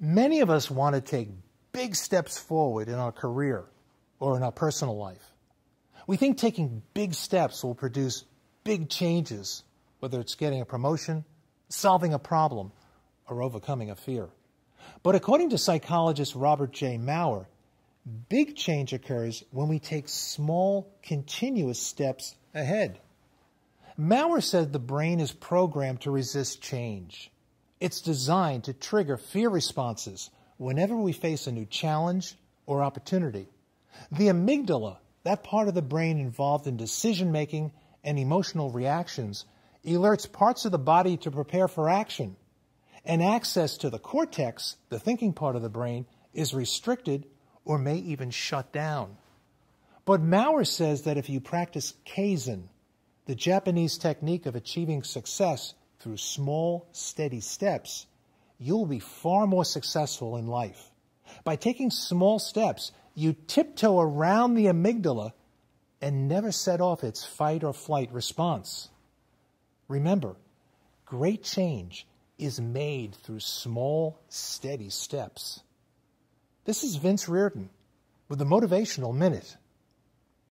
Many of us want to take big steps forward in our career or in our personal life. We think taking big steps will produce big changes, whether it's getting a promotion, solving a problem, or overcoming a fear. But according to psychologist Robert J. Maurer, big change occurs when we take small, continuous steps ahead. Maurer said the brain is programmed to resist change. It's designed to trigger fear responses whenever we face a new challenge or opportunity. The amygdala, that part of the brain involved in decision making and emotional reactions, alerts parts of the body to prepare for action. And access to the cortex, the thinking part of the brain, is restricted or may even shut down. But Maurer says that if you practice Kaizen, the Japanese technique of achieving success through small, steady steps, you'll be far more successful in life. By taking small steps, you tiptoe around the amygdala and never set off its fight or flight response. Remember, great change is made through small, steady steps. This is Vince Reardon with the Motivational Minute.